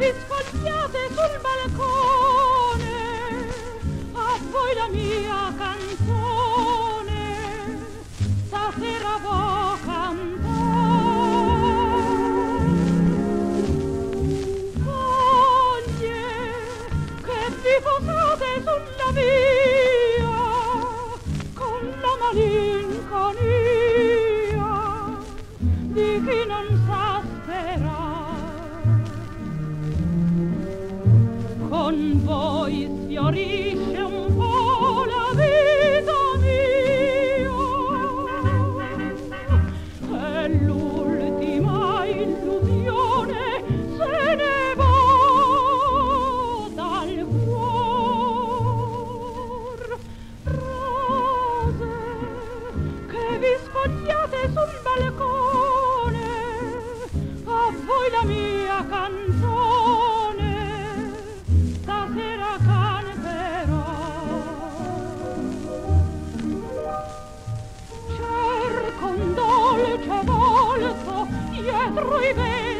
vi scogliate sul balcone, a voi la mia canzone, stasera vo cantare. Foglie che vivo poi sfiorì vive